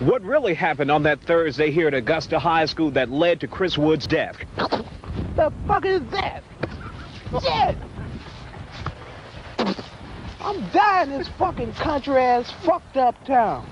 What really happened on that Thursday here at Augusta High School that led to Chris Wood's death? The fuck is that? Shit! I'm dying in this fucking country ass fucked up town.